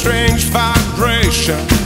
strange vibration.